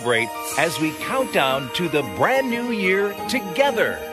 celebrate as we count down to the brand new year together.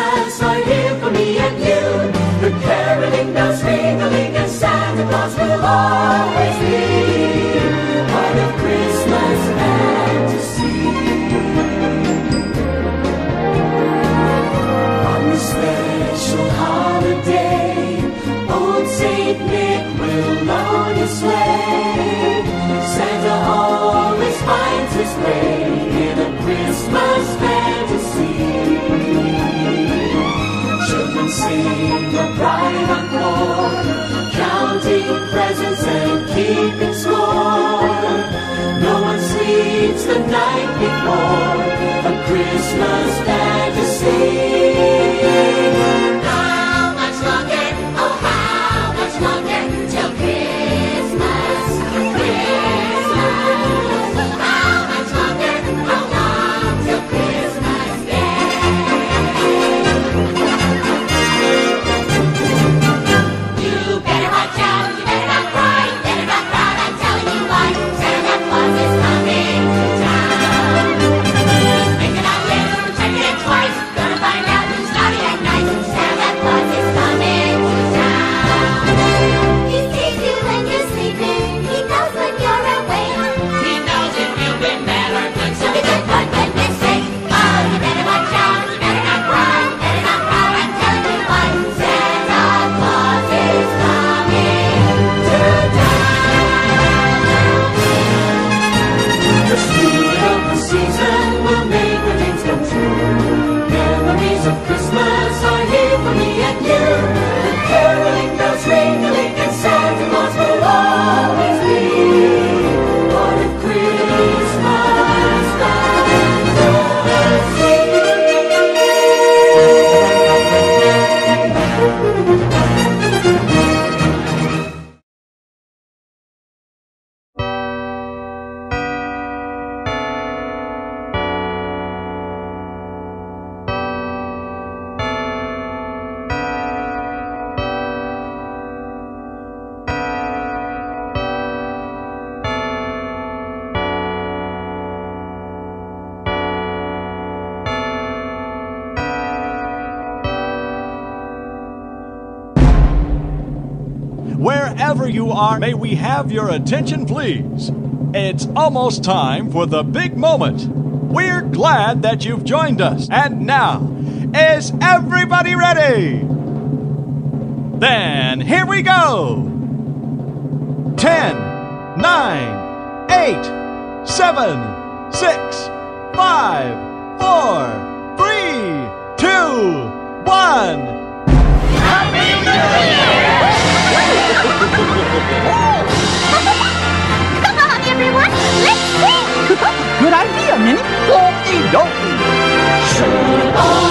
as I hear. presence and keeping score. No one sleeps the night before a Christmas fantasy. Are, may we have your attention, please? It's almost time for the big moment. We're glad that you've joined us. And now, is everybody ready? Then here we go. 10, 9, 8, 7, 6, 5, 4, 人民共用，谁？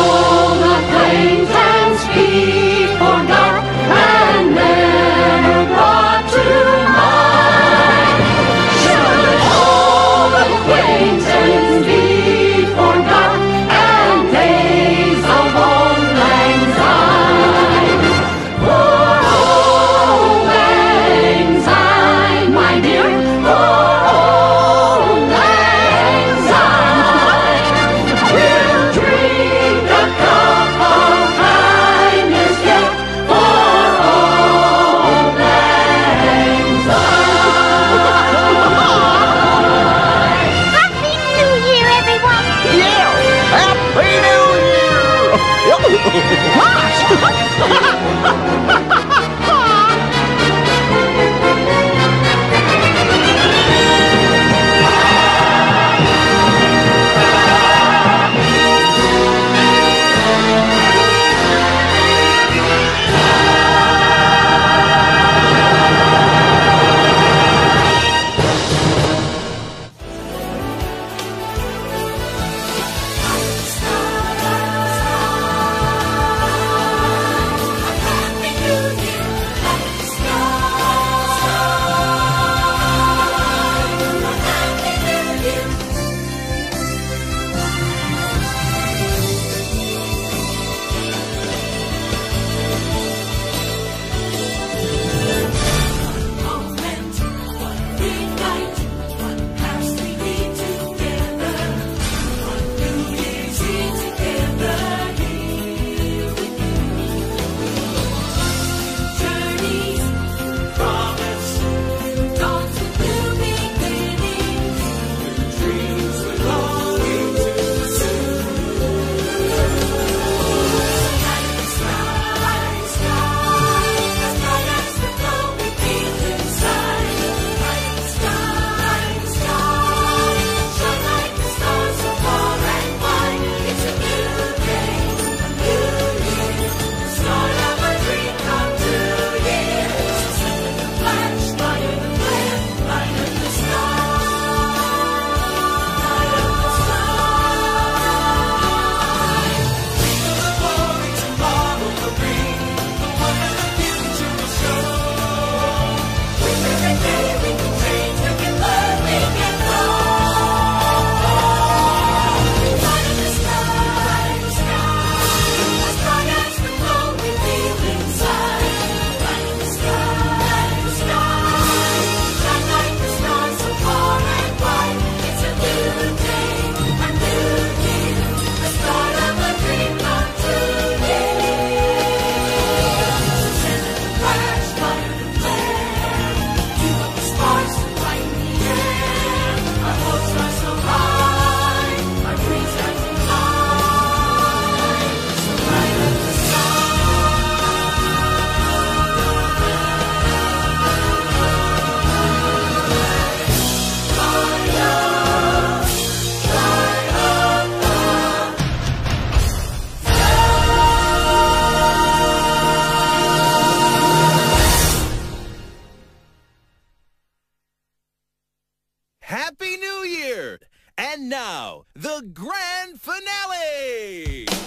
Grand finale!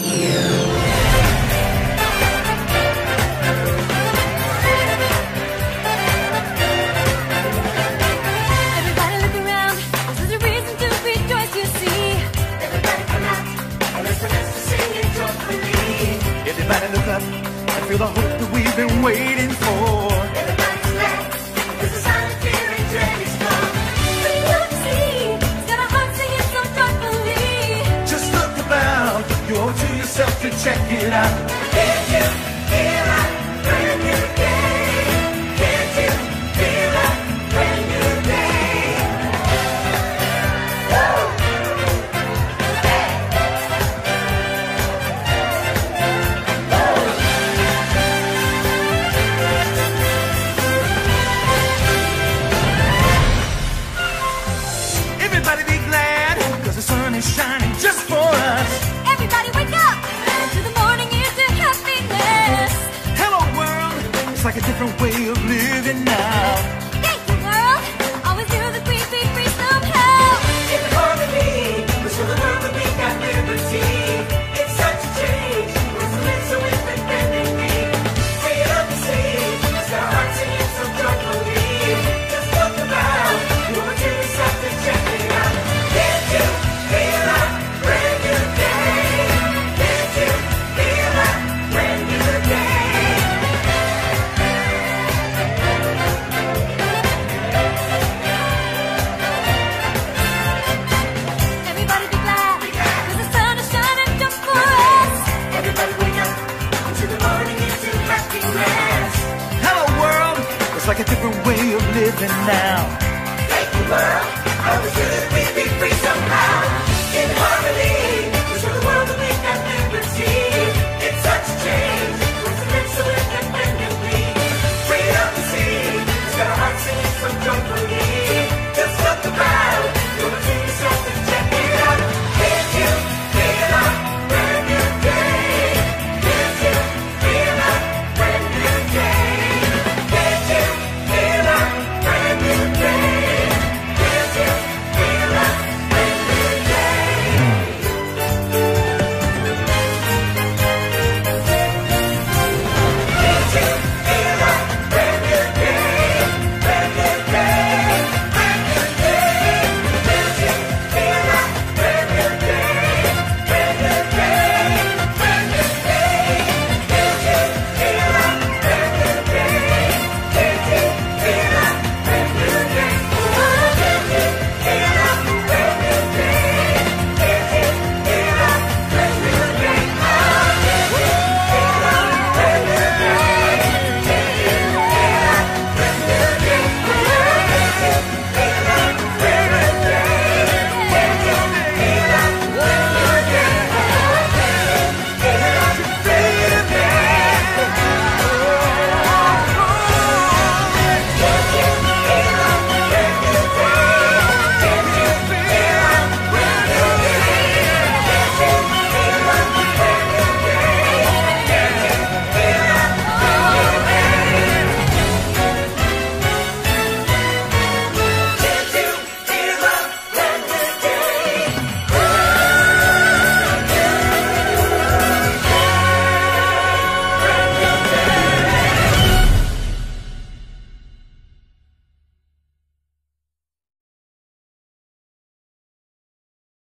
year.